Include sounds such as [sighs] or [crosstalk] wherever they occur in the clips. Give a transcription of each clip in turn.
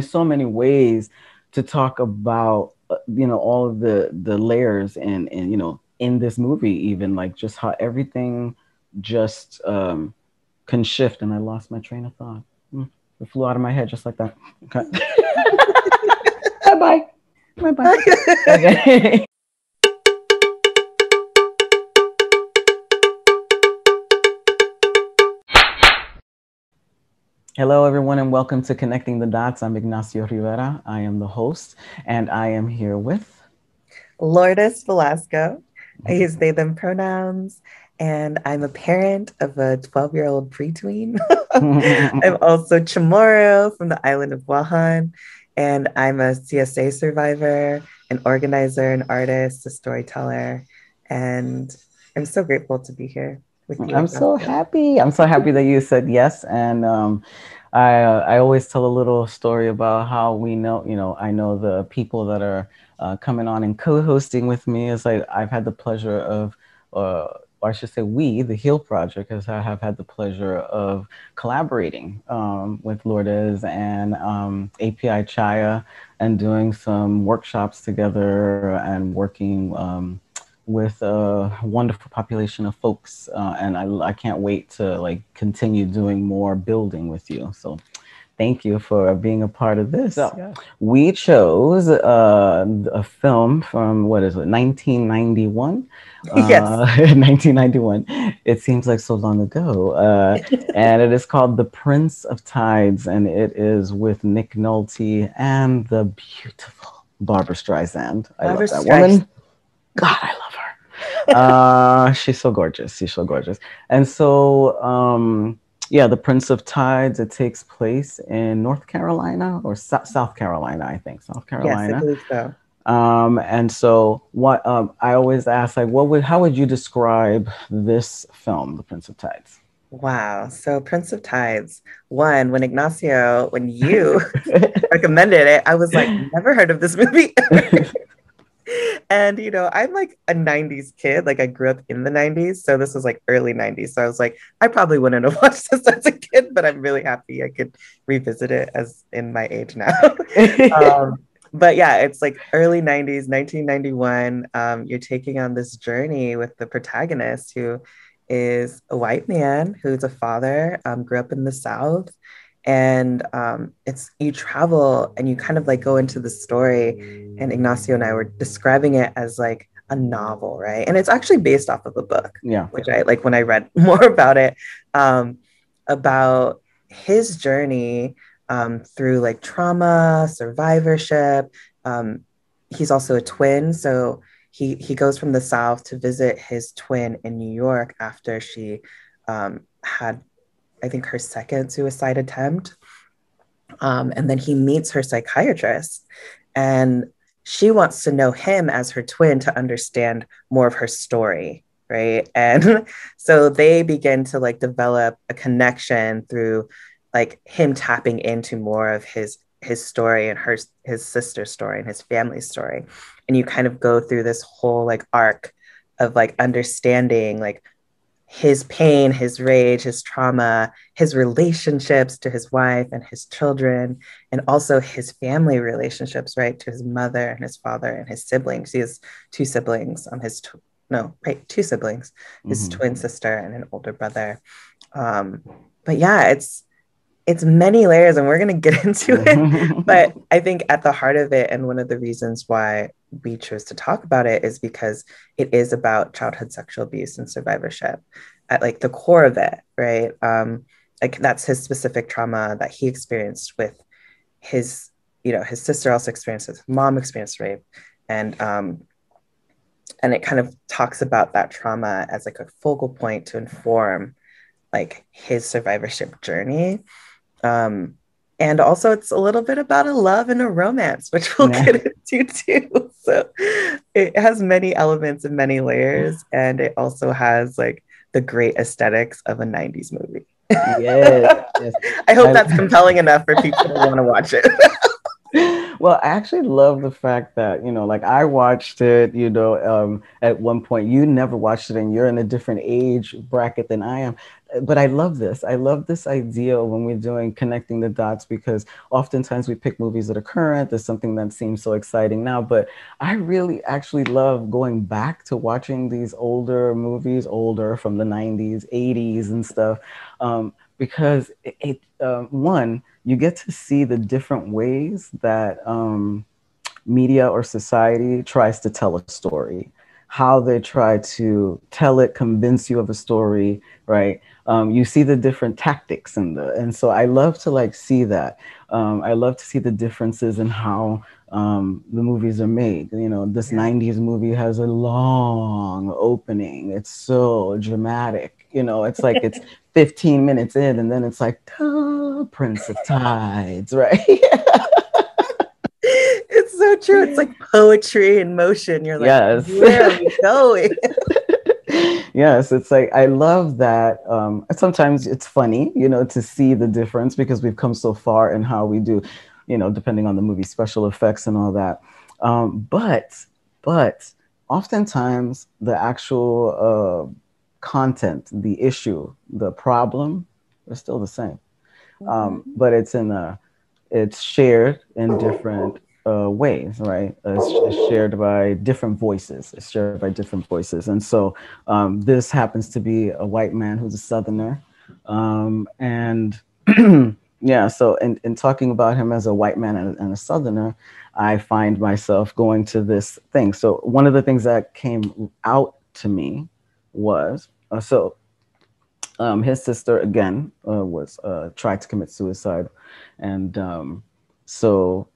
so many ways to talk about uh, you know all of the the layers and and you know in this movie even like just how everything just um can shift. And i lost my train of thought. Mm, it flew out of my head just like that. Okay. Bye bye bye bye okay Hello, everyone, and welcome to Connecting the Dots. I'm Ignacio Rivera. I am the host, and I am here with Lourdez Velasco. I use they, them pronouns, and I'm a parent of a 12 year old preteen. [laughs] I'm [laughs] also Chamorro from the island of Guahan, and I'm a CSA survivor, an organizer, an artist, a storyteller, and I'm so grateful to be here with you. I'm so happy. I'm so happy that you said yes. And um, I uh, I always tell a little story about how we know. You know, I know the people that are uh, coming on and co-hosting with me. Is like I've had the pleasure of. Uh, or I should say, we, the Heal Project, has have had the pleasure of collaborating um, with Lourdez and um, API Chaya and doing some workshops together and working um, with a wonderful population of folks uh, and I, I can't wait to like continue doing more building with you. So thank you for being a part of this. So, yeah. we chose uh, a film from what is it 1991 [laughs] yes. Uh, [laughs] 1991 it seems like so long ago. Uh, [laughs] and it is called the prince of tides and it is with nick nolte and the beautiful barbra streisand. I barbara love that Streisand. woman god i love uh, she's so gorgeous. She's so gorgeous. And so, um, yeah, The Prince of Tides, it takes place in North Carolina or so- South Carolina, I think. South Carolina. Yes, I believe so. Um, and so what um, I always ask, like, what would, how would you describe this film, The Prince of Tides? Wow. So Prince of Tides, one, when Ignacio, when you [laughs] recommended it, I was like, never heard of this movie [laughs] [laughs] and you know i'm like a 90s kid like i grew up in the 90s so this was like early 90s so i was like i probably wouldn't have [laughs] watched this as a kid but i'm really happy i could revisit it as in my age now. [laughs] Um, but yeah it's like early 90s 1991 um, you're taking on this journey with the protagonist who is a white man who's a father um, grew up in the south and um, it's you travel and you kind of like go into the story and ignacio and i were describing it as like a novel right? And it's actually based off of a book yeah. which i like when i read [laughs] more about it um, about his journey um, through like trauma survivorship um, he's also a twin so he he goes from the south to visit his twin in new york after she um, had I think, her second suicide attempt. Um, and then he meets her psychiatrist, and she wants to know him as her twin to understand more of her story. Right. [laughs] And so they begin to like develop a connection through like him tapping into more of his his story and her his sister's story and his family's story and you kind of go through this whole like arc of like understanding like his pain, his rage, his trauma, his relationships to his wife and his children, and also his family relationships, right, to his mother and his father and his siblings. He has two siblings on his, tw- no, right, two siblings, his mm-hmm. twin sister and an older brother. Um, but yeah, it's it's many layers and we're going to get [laughs] into it [laughs] but i think at the heart of it and one of the reasons why we chose to talk about it is because it is about childhood sexual abuse and survivorship at like the core of it right? Um like that's his specific trauma that he experienced with his you know his sister also experienced his mom experienced rape and um and it kind of talks about that trauma as like a focal point to inform like his survivorship journey um, and also, it's a little bit about a love and a romance, which we'll yeah. get into too. [laughs] So it has many elements and many layers, and it also has like the great aesthetics of a 90s movie. Yes. [laughs] yes. I hope that's compelling enough for people to want to watch it. [laughs] well, I actually love the fact that, you know, like I watched it, you know, um, at one point, you never watched it and you're in a different age bracket than I am. But I love this. I love this idea when we're doing connecting the dots because oftentimes we pick movies that are current. There's something that seems so exciting now, but I really actually love going back to watching these older movies, older from the 90s, 80s, and stuff, um, because it, it um, one you get to see the different ways that um, media or society tries to tell a story how they try to tell it, convince you of a story, right? Um, you see the different tactics in the, and so I love to like see that. Um, I love to see the differences in how um, the movies are made. You know, this yeah. 90s movie has a long opening. It's so dramatic. You know, it's like it's [laughs] 15 minutes in, and then it's like, Prince of Tides, [laughs] right? So true. It's like poetry in motion. You're like, yes. where are we [laughs] going? yes, it's like I love that. Um, sometimes it's funny, you know, to see the difference because we've come so far in how we do, you know, depending on the movie special effects and all that. Um, but but oftentimes the actual uh, content, the issue, the problem, are still the same. Um, mm-hmm. but it's in a it's shared in different uh, ways, right? It's, it's, shared by different voices. It's shared by different voices. And so um, this happens to be a white man who's a Southerner. Um, and [clears throat] yeah, so in, in talking about him as a white man and, and, a Southerner, I find myself going to this thing. So one of the things that came out to me was uh, so um, his sister again uh, was uh, tried to commit suicide, and um, so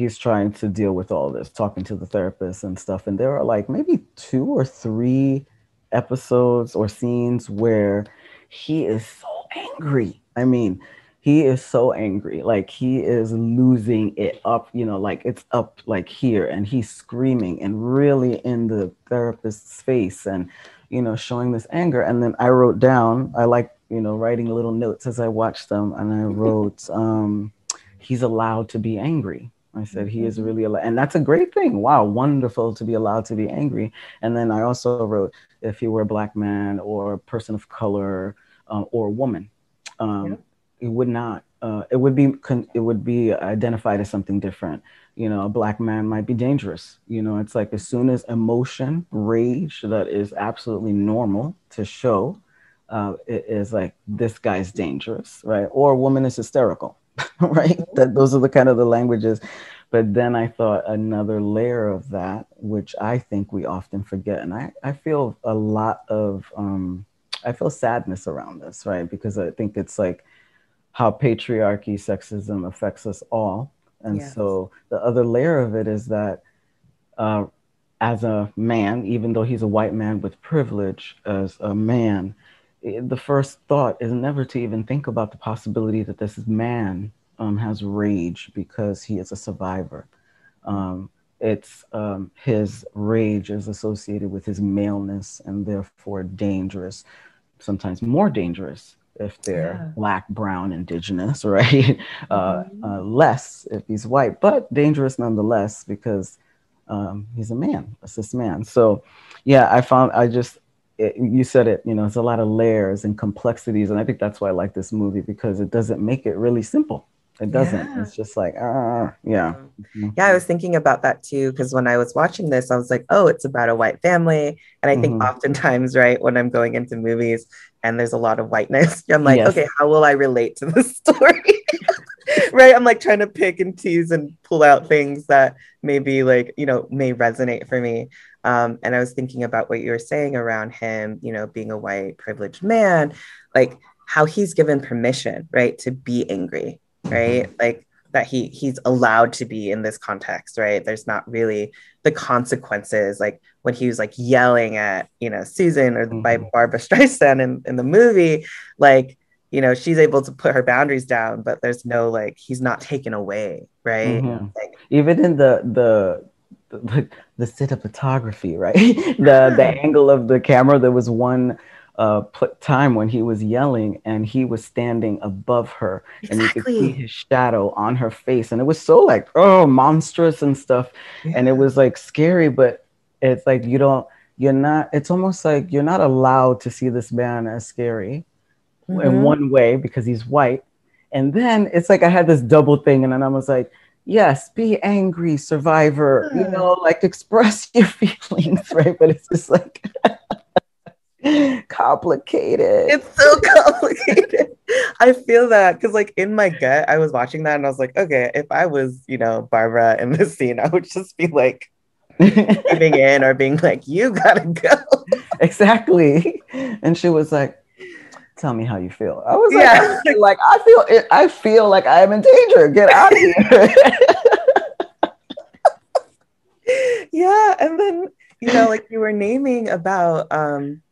he's trying to deal with all this, talking to the therapist and stuff. And there are like maybe two or three episodes or scenes where he is so angry. I mean, he is so angry. Like he is losing it up, you know, like it's up like here and he's screaming and really in the therapist's face and, you know, showing this anger. And then I wrote down, I like, you know, writing little notes as I watched them. And I [laughs] wrote, um, he's allowed to be angry I said he is mm-hmm. really allowed, and that's a great thing. Wow, wonderful to be allowed to be angry. And then I also wrote, if he were a black man or a person of color uh, or a woman, um, yeah. it would not. Uh, it would be it would be identified as something different. You know, a black man might be dangerous. You know, it's like as soon as emotion, rage, that is absolutely normal to show, uh, it is like this guy's dangerous, right? Or a woman is hysterical [laughs] right? That those are the kind of the languages. But then I thought another layer of that, which I think we often forget, and I, I feel a lot of um, I feel sadness around this, right? Because I think it's like how patriarchy, sexism affects us all. And yes. so the other layer of it is that uh, as a man, even though he's a white man with privilege, as a man, the first thought is never to even think about the possibility that this man um, has rage because he is a survivor. Um, it's um, his rage is associated with his maleness and therefore dangerous, sometimes more dangerous if they're yeah. black, brown, indigenous, [laughs] right? Uh, mm-hmm. Uh, uh, less if he's white, but dangerous nonetheless because um, he's a man, a cis man. So, yeah, I found I just it, you said it, you know, it's a lot of layers and complexities. And I think that's why I like this movie because it doesn't make it really simple. It doesn't. Yeah. It's just like, uh, yeah. Mm-hmm. Yeah, I was thinking about that too. Because when I was watching this, I was like, oh, it's about a white family. And I think mm-hmm. oftentimes, right, when I'm going into movies and there's a lot of whiteness, [laughs] I'm like, yes. okay, how will I relate to this [laughs] story? [laughs] right. I'm like trying to pick and tease and pull out things that maybe like, you know, may resonate for me. Um, and I was thinking about what you were saying around him, you know, being a white privileged man, like how he's given permission, right, to be angry, right? Mm-hmm. Like that he he's allowed to be in this context, right? There's not really the consequences, like when he was like yelling at, you know, Susan or mm-hmm. by Barbra [laughs] Streisand in, in the movie, like you know she's able to put her boundaries down but there's no like he's not taken away right mm-hmm. like, even in the the the, the cinematography, right? [laughs] the the angle of the camera. There was one uh, time when he was yelling and he was standing above her, exactly. and you could see his shadow on her face, and it was so like oh monstrous and stuff, yeah. and it was like scary, but it's like you don't, you're not. It's almost like you're not allowed to see this man as scary. mm-hmm. in one way because he's white. And then it's like I had this double thing, and then I was like, yes, be angry, survivor, you hmm. know, like express [laughs] your feelings, right? But it's just like complicated. It's so complicated. I feel that because, like, in my gut, I was watching that and I was like, okay, if I was, you know, Barbra in this scene, I would just be like, giving [laughs] in or being like, you gotta go. Exactly. And she was like, tell me how you feel. I was yeah. like, like I feel I feel like I am in danger. Get out of [laughs] here. yeah. And then, you know, like you were naming about um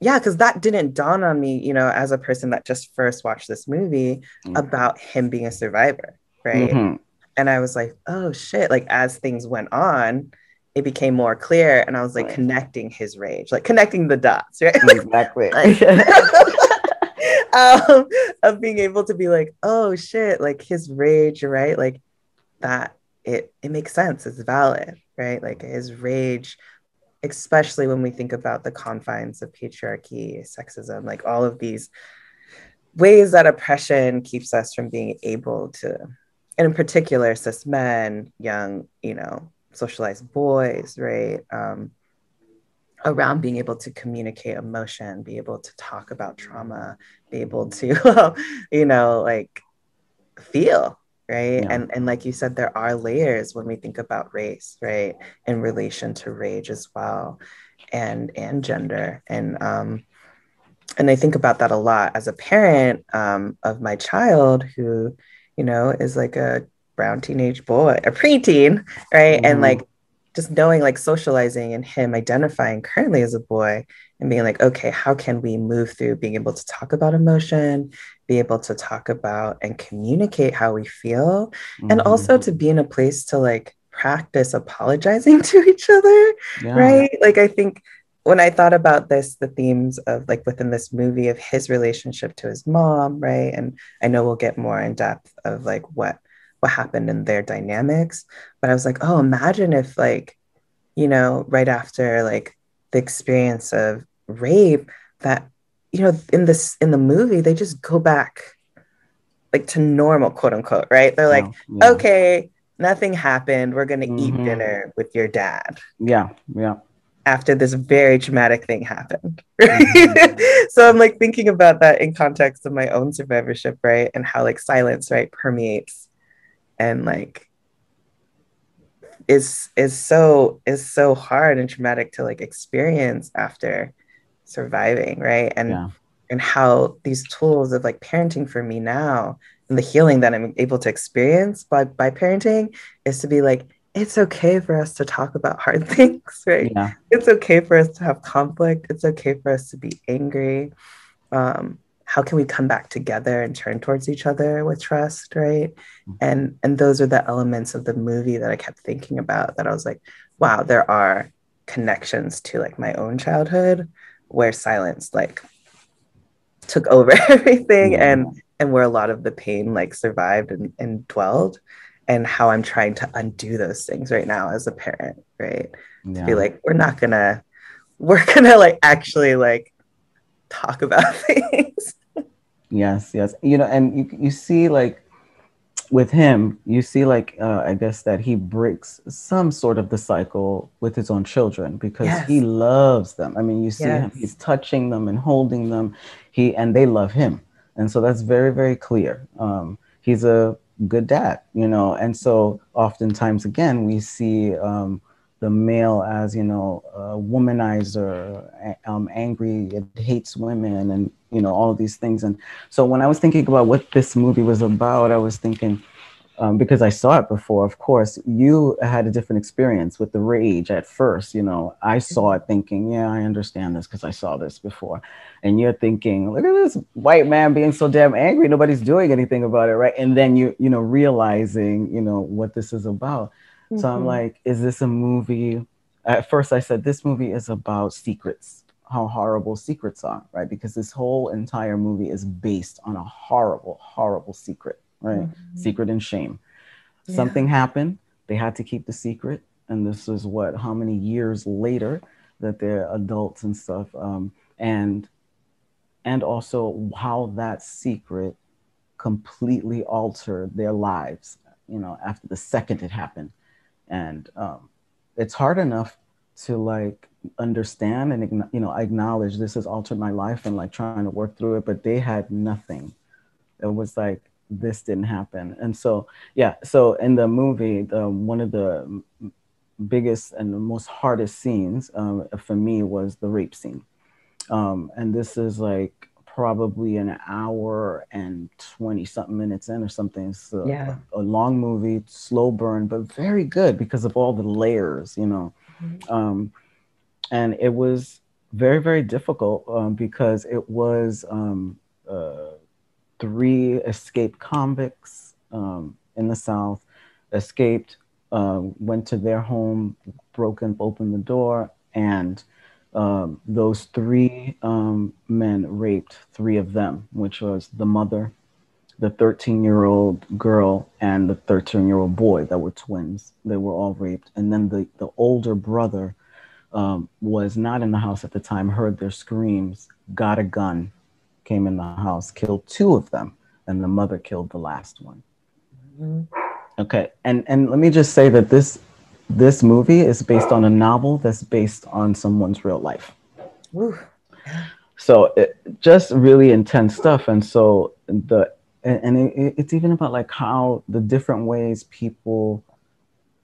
yeah, because that didn't dawn on me, you know, as a person that just first watched this movie mm-hmm. about him being a survivor, right? Mm-hmm. And I was like, oh shit, like as things went on, it became more clear and I was like right. connecting his rage, like connecting the dots, right? Exactly. [laughs] [laughs] [laughs] um, of being able to be like, oh shit, like his rage, right? Like that it it makes sense, it's valid, right? Like his rage, especially when we think about the confines of patriarchy, sexism, like all of these ways that oppression keeps us from being able to, and in particular, cis men, young, you know, socialized boys, right? Um, around being able to communicate emotion, be able to talk about trauma, be able to, [laughs] you know, like feel, right? Yeah. And and like you said, there are layers when we think about race, right, in relation to rage as well, and and gender, and um, and I think about that a lot as a parent um, of my child who, you know, is like a brown teenage boy, a preteen, right? Mm-hmm. And like just knowing, like socializing and him identifying currently as a boy and being like, okay, how can we move through being able to talk about emotion, be able to talk about and communicate how we feel, mm-hmm. and also to be in a place to like practice apologizing [laughs] to each other, yeah. right? Like, I think when I thought about this, the themes of like within this movie of his relationship to his mom, right? And I know we'll get more in depth of like what what happened in their dynamics. But I was like, oh, imagine if like, you know, right after like the experience of rape, that, you know, in this in the movie, they just go back like to normal, quote unquote, right? They're like, yeah, yeah. okay, nothing happened. We're gonna mm-hmm. eat dinner with your dad. Yeah, yeah after this very traumatic thing happened. Mm-hmm. [laughs] so I'm like thinking about that in context of my own survivorship, right? And how like silence, right, permeates and like is is so is so hard and traumatic to like experience after surviving right and yeah. and how these tools of like parenting for me now and the healing that i'm able to experience by by parenting is to be like it's okay for us to talk about hard [laughs] things right yeah. it's okay for us to have conflict it's okay for us to be angry um, how can we come back together and turn towards each other with trust right mm-hmm. and and those are the elements of the movie that i kept thinking about that i was like wow there are connections to like my own childhood where silence like took [laughs] over everything yeah. and and where a lot of the pain like survived and, and dwelled and how i'm trying to undo those things right now as a parent right yeah. to be like we're not gonna [laughs] we're gonna like actually like talk about [laughs] things Yes, yes. You know, and you you see like with him, you see like uh, I guess that he breaks some sort of the cycle with his own children because yes. he loves them. I mean, you see yes. him; he's touching them and holding them. He and they love him, and so that's very very clear. Um, he's a good dad, you know, and so oftentimes again we see um, the male as you know a womanizer, um, angry, it hates women, and you know all these things. And so when I was thinking about what this movie was about, I was thinking. Um, because I saw it before, of course, you had a different experience with the rage at first. You know, I saw it thinking, yeah, I understand this because I saw this before. And you're thinking, look at this white man being so damn angry, nobody's doing anything about it, right? And then you, you know, realizing, you know, what this is about. Mm-hmm. So I'm mm-hmm. like, is this a movie? At first, I said, this movie is about secrets, how horrible secrets are, right? Because this whole entire movie is based on a horrible, horrible secret, right? Mm-hmm. Secret and shame. Yeah. Something happened, they had to keep the secret. And this is what, how many years later that they're adults and stuff. Um, and and also how that secret completely altered their lives, you know, after the second it happened. And um, it's hard enough to like understand and you know acknowledge this has altered my life and like trying to work through it but they had nothing. It was like this didn't happen. And so yeah so in the movie the one of the biggest and the most hardest scenes um, for me was the rape scene. Um, and this is like probably an hour and 20 something minutes in or something so yeah. a, a long movie slow burn but very good because of all the layers you know mm-hmm. um, and it was very very difficult um, because it was um, uh, three escaped convicts um, in the south escaped uh, went to their home broke and opened the door and um, those three um, men raped three of them which was the mother the 13 year old girl and the 13 year old boy that were twins they were all raped and then the, the older brother um, was not in the house at the time, heard their screams, got a gun, came in the house, killed two of them, and the mother killed the last one. Mm-hmm. Okay, and and let me just say that this this movie is based on a novel that's based on someone's real life. Ooh. So it, just really intense stuff, and so the and, and it, it's even about like how the different ways people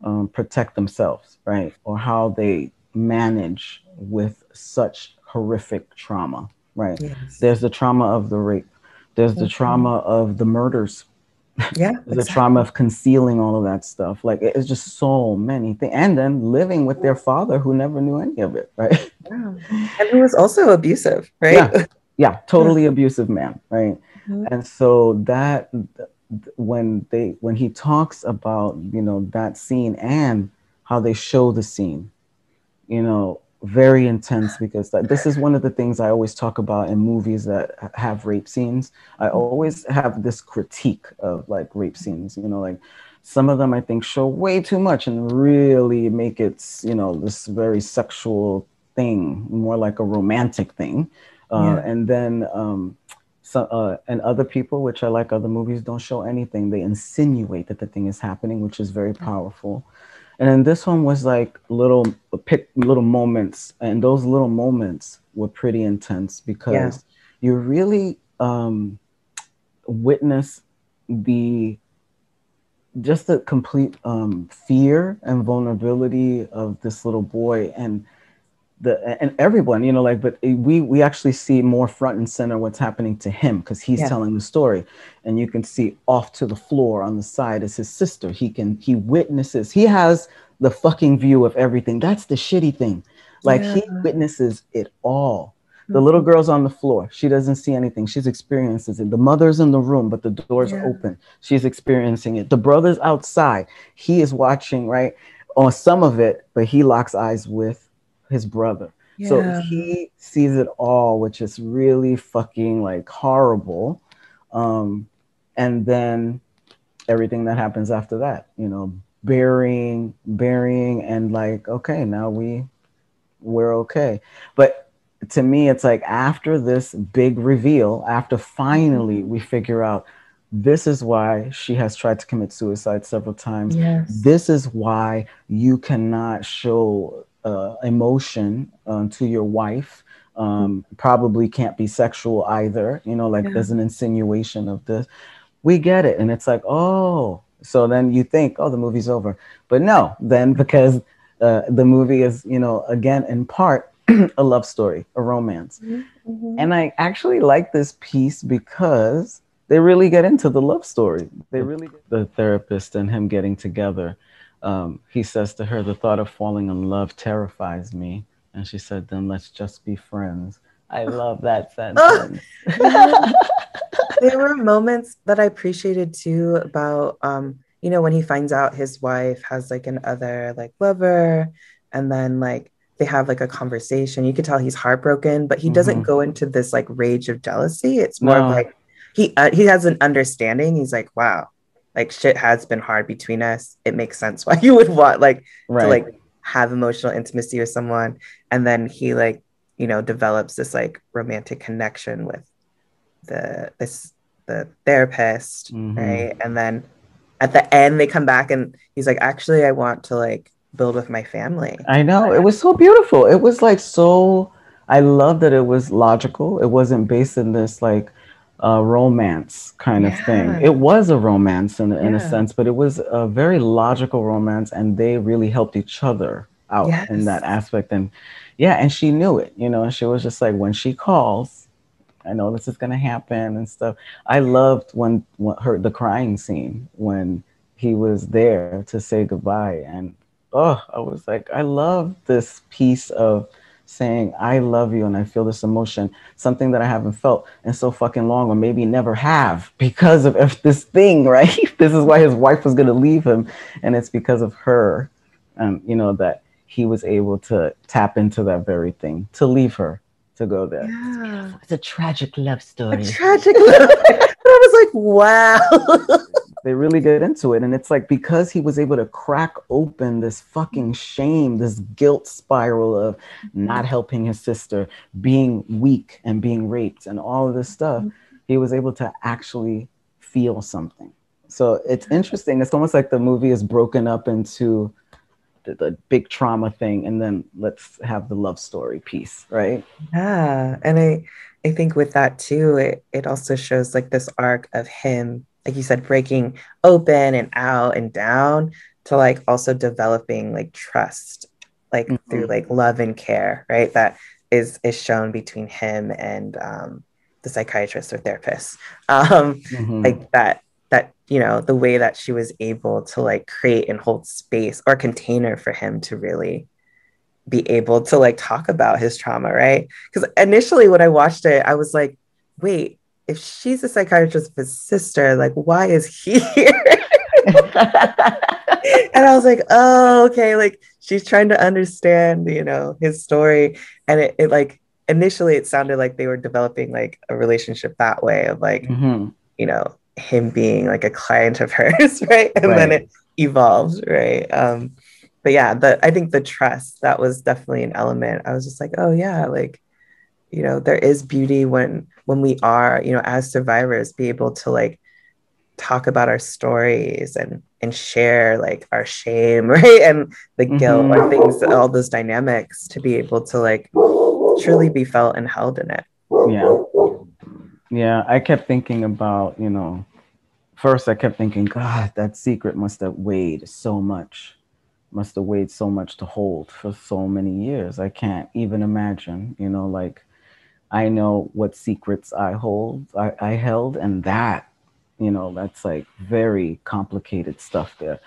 um, protect themselves, right, or how they manage with such horrific trauma, right? Yes. There's the trauma of the rape, there's the trauma of the murders. Yeah. [laughs] the exactly. trauma of concealing all of that stuff. Like it's just so many things. And then living with their father who never knew any of it, right? Yeah. And who was also abusive, [laughs] right? Yeah, yeah totally [laughs] abusive man, right? Mm-hmm. And so that when they when he talks about you know that scene and how they show the scene you know, very intense because like, this is one of the things I always talk about in movies that have rape scenes. I always have this critique of like rape scenes, you know, like some of them I think show way too much and really make it, you know, this very sexual thing, more like a romantic thing. Uh, yeah. And then, um, so, uh, and other people, which I like other movies, don't show anything. They insinuate that the thing is happening, which is very powerful and then this one was like little pick little moments and those little moments were pretty intense because yeah. you really um, witness the just the complete um, fear and vulnerability of this little boy and the and everyone you know like but we we actually see more front and center what's happening to him because he's yeah. telling the story. And you can see off to the floor on the side is his sister. He can he witnesses he has the fucking view of everything. That's the shitty thing. Like yeah. he witnesses it all. The little mm-hmm. girl's on the floor. She doesn't see anything. She's experiencing it. The mother's in the room but the door's yeah. open. She's experiencing it. The brother's outside. He is watching right on some of it but he locks eyes with his brother. Yeah. So he sees it all, which is really fucking like horrible. Um, and then everything that happens after that, you know, burying, burying, and like, okay, now we we're okay. But to me, it's like after this big reveal, after finally we figure out this is why she has tried to commit suicide several times. Yes. This is why you cannot show uh, emotion um, to your wife. Um, probably can't be sexual either. You know, like yeah. there's an insinuation of this. We get it, and it's like, oh, so then you think, oh, the movie's over, but no, then [laughs] because uh, the movie is, you know, again in part [clears throat] a love story, a romance, mm-hmm. and I actually like this piece because they really get into the love story. They really the therapist and him getting together um, he says to her, The thought of falling in love terrifies me. And she said, Then let's just be friends. I love that [laughs] sentence. [laughs] there were moments that I appreciated too about, um, you know, when he finds out his wife has like an other like lover, and then like they have like a conversation. You could tell he's heartbroken, but he doesn't mm-hmm. go into this like rage of jealousy. It's more no. like he uh, he has an understanding. He's like, wow, like shit has been hard between us it makes sense why [laughs] you would want like right. to like have emotional intimacy with someone and then he like you know develops this like romantic connection with the this the therapist, mm-hmm. right? And then at the end they come back and he's like, actually, I want to like build with my family. I know. It was so beautiful. It was like so I love that it was logical. It wasn't based in this like uh, romance kind yeah. of thing. It was a romance in, in yeah. a sense, but it was a very logical romance, and they really helped each other out yes. in that aspect. And yeah, and she knew it, you know, and she was just like, when she calls, I know this is gonna happen and stuff. I loved when, when her the crying scene when he was there to say goodbye, and oh, I was like, I love this piece of saying I love you and I feel this emotion, something that I haven't felt in so fucking long, or maybe never have because of this thing, [laughs] right? this is why his wife was gonna leave him, and it's because of her, um, you know, that he was able to tap into that very thing to leave her to go there. Yeah. It's a tragic love story. A tragic [laughs] love. [laughs] I was like, wow. They really get into it. And it's like because he was able to crack open this fucking shame, this guilt spiral of not helping his sister, being weak and being raped and all of this stuff, he was able to actually feel something. So it's interesting. It's almost like the movie is broken up into the, the big trauma thing and then let's have the love story piece, right? Yeah. And I I think with that too, it, it also shows like this arc of him like you said, breaking open and out and down to like also developing like trust, like mm-hmm. through like love and care, right? That is is shown between him and um, the psychiatrist or therapist. Um, mm-hmm. Like that that you know the way that she was able to like create and hold space or container for him to really be able to like talk about his trauma, right? Because initially when I watched it, I was like, wait, if she's a psychiatrist of his sister, like, why is he [laughs] here? [laughs] and I was like, oh, okay. Like, she's trying to understand, you know, his story. And it, it like, initially, it sounded like they were developing like a relationship that way of like, mm-hmm. you know, him being like a client of hers, [laughs] right? And right. then it evolved, right? Um, but yeah, the I think the trust that was definitely an element. I was just like, oh yeah, like you know there is beauty when when we are you know as survivors be able to like talk about our stories and and share like our shame [laughs] right? And the guilt mm-hmm. or things all those dynamics to be able to like truly be felt and held in it. Yeah. Yeah i kept thinking about you know first i kept thinking god that secret must have weighed so much must have weighed so much to hold for so many years. I can't even imagine you know like I know what secrets I hold, I, I held, and that, you know, that's like very complicated stuff there.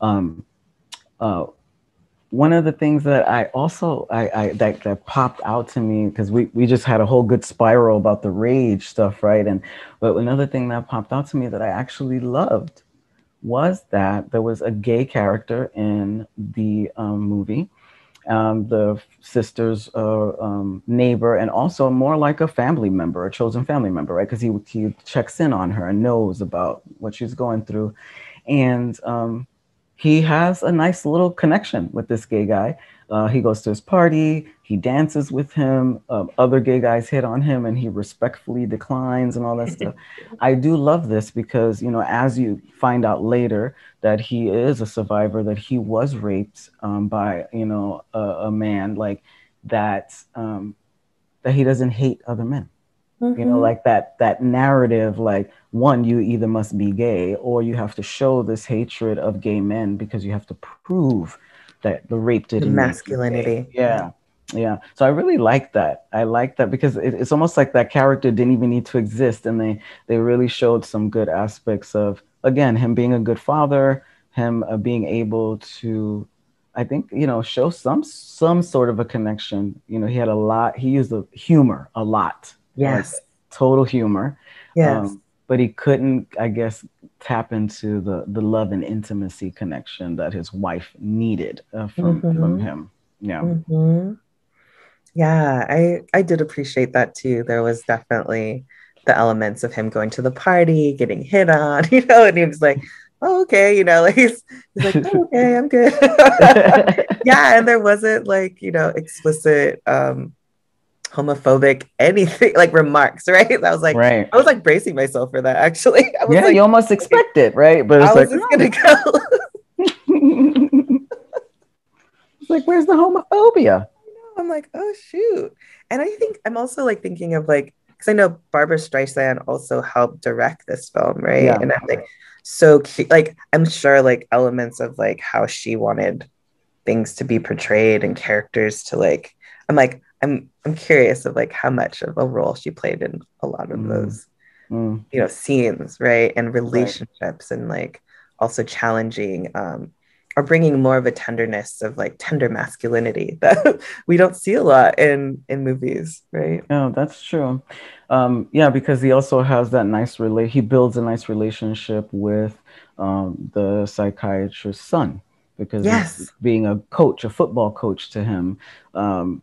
Um, uh, one of the things that I also I, I that, that popped out to me because we, we just had a whole good spiral about the rage stuff, right? And but another thing that popped out to me that I actually loved was that there was a gay character in the um, movie um, the sister's uh, um, neighbor and also more like a family member, a chosen family member, right? Because he, he checks in on her and knows about what she's going through. And um, he has a nice little connection with this gay guy. Uh, he goes to his party, he dances with him. Uh, other gay guys hit on him, and he respectfully declines and all that stuff. [laughs] I do love this because you know, as you find out later that he is a survivor, that he was raped um, by you know a, a, man like that, um, that he doesn't hate other men. Mm-hmm. You know, mm-hmm. like that that narrative, like one, you either must be gay or you have to show this hatred of gay men because you have to prove that the rape didn't masculinity. Yeah. Yeah. So I really like that. I like that because it, it's almost like that character didn't even need to exist. And they, they really showed some good aspects of, again, him being a good father, him uh, being able to, I think, you know, show some, some sort of a connection. You know, he had a lot, he used the humor a lot. Yes. Like, total humor. Yes. Um, but he couldn't, I guess, tap into the the love and intimacy connection that his wife needed uh, from mm-hmm. from him. Yeah. Mm-hmm. Yeah, I I did appreciate that too. There was definitely the elements of him going to the party, getting hit on, [laughs] you know, and he was like, oh, okay, you know, [laughs] like he's, he's like, oh, okay, I'm good. [laughs] yeah, and there wasn't like, you know, explicit um homophobic anything [laughs] like remarks, right? I was like, right. I was like bracing myself for that actually. [laughs] I was Yeah, like, you almost expect it, right? But I it's was like, just gonna go. [laughs] it's like, where's the homophobia? I'm like, oh shoot. And I think I'm also like thinking of like, because I know Barbra Streisand also helped direct this film, right? Yeah. And I'm like, so cu- like I'm sure like elements of like how she wanted things to be portrayed and characters to like. I'm like, I'm I'm curious of like how much of a role she played in a lot of Mm. those Mm, you know scenes, right? And relationships and like also challenging um or bringing more of a tenderness of like tender masculinity [laughs] that we don't see a lot in in movies, right? yeah, that's true. Um, yeah, because he also has that nice relate. He builds a nice relationship with um, the psychiatrist's son because Yes. being a coach, a football coach to him. Um,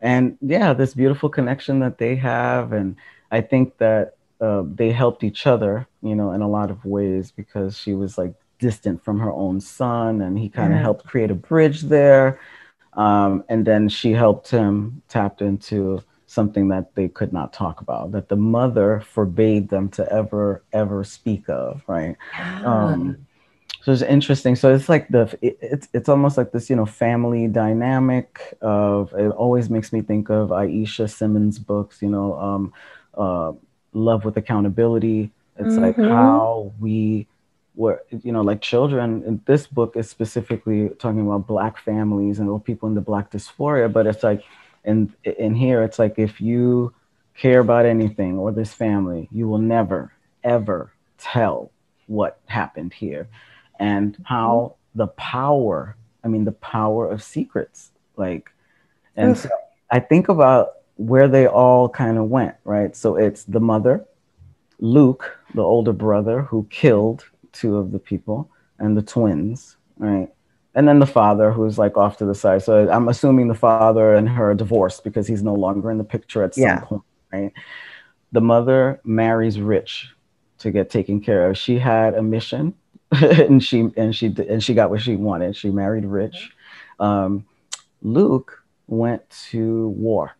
and yeah, this beautiful connection that they have, and I think that uh, they helped each other, you know, in a lot of ways because she was like distant from her own son, and he kind of Yeah. helped create a bridge there. Um, and then she helped him tap into something that they could not talk about, that the mother forbade them to ever, ever speak of, right? Um, so it's interesting. So it's like the it, it's it's almost like this, you know, family dynamic of it always makes me think of Aishah Simmons books, you know, um, uh, Love with Accountability. It's like Mhm. how we were, you know, like children. And this book is specifically talking about Black families and people in the Black diaspora. But it's like, in in here, it's like if you care about anything or this family, you will never ever tell what happened here and mm-hmm. how the power i mean the power of secrets like and so i think about where they all kind of went right? So it's the mother luke the older brother who killed two of the people and the twins right? And then the father who's like off to the side. So i'm assuming the father and her are divorced because he's no longer in the picture at some Yeah. point right? The mother marries rich to get taken care of. She had a mission [laughs] and she and she and she got what she wanted. She married rich. Um, Luke went to war,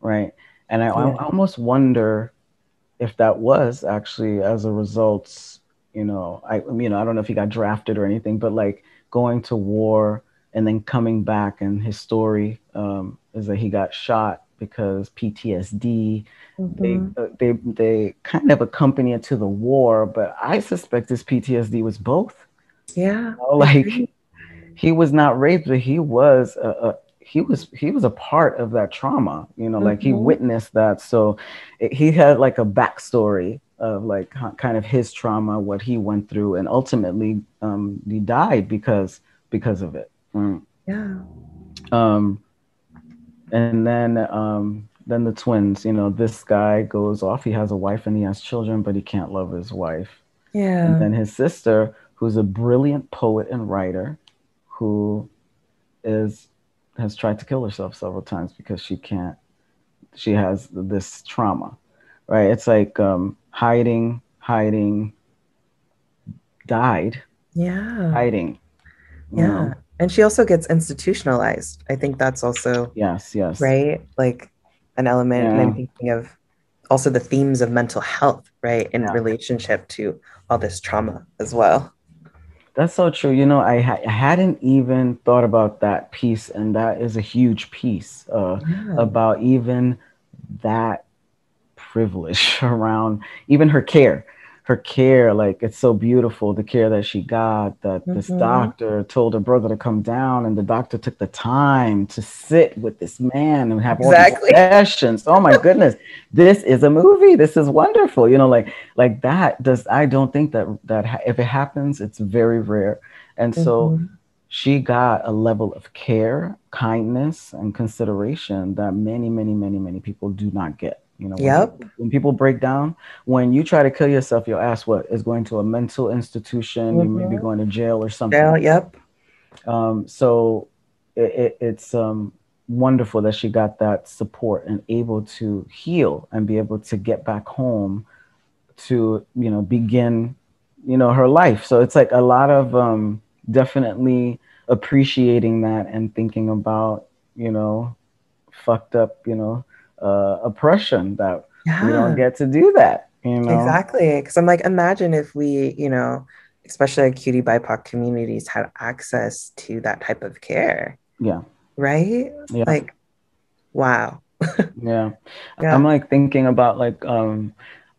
right? And I, I Yeah. almost wonder if that was actually as a result. You know, I you know I don't know if he got drafted or anything, but like going to war and then coming back, and his story um, is that he got shot because PTSD they Mhm. uh, they they kind of accompany it to the war, but I suspect this PTSD was both. yeah. You know, [laughs] like he was not raped, but he was a, a he was he was a part of that trauma. You know, like he Mhm. witnessed that, so it, he had like a backstory of like ki- kind of his trauma, what he went through, and ultimately um, he died because because of it. Mm. Yeah. Um, and then um, then the twins. You know, this guy goes off. He has a wife and he has children, but he can't love his wife. Yeah. And then his sister, who's a brilliant poet and writer, who is has tried to kill herself several times because she can't. She has this trauma, right? It's like um, hiding, hiding, died, yeah. hiding. Yeah. know? And she also gets institutionalized. I think that's also Yes. Yes. right like an element and i'm thinking of also the themes of mental health right in Yeah. relationship to all this trauma as well That's so true. You know, I, ha- I hadn't even thought about that piece, and that is a huge piece uh, about even that privilege [laughs] around even her care. Her care, like it's so beautiful, the care that she got. That this Mhm. doctor told her brother to come down, and the doctor took the time to sit with this man and have all Exactly. these sessions. Oh my goodness, [laughs] this is a movie. This is wonderful. You know, like like that. Does I don't think that that ha- if it happens, it's very rare. And so Mhm. she got a level of care, kindness, and consideration that many, many, many, many people do not get. You know, when, Yep. people, when people break down, when you try to kill yourself, your ass what is going to a mental institution. You may be Mhm. going to jail or something. yeah yep Um, so it, it, it's um, wonderful that she got that support and able to heal and be able to get back home to you know begin you know her life. So it's like a lot of um, definitely appreciating that and thinking about you know fucked up you know uh, oppression that yeah. we don't get to do that. You know Exactly. Because I'm like, imagine if we, you know, especially like QTBIPOC communities had access to that type of care, Yeah, right? Yeah. Like, wow. [laughs] yeah. Yeah. I'm like thinking about like um,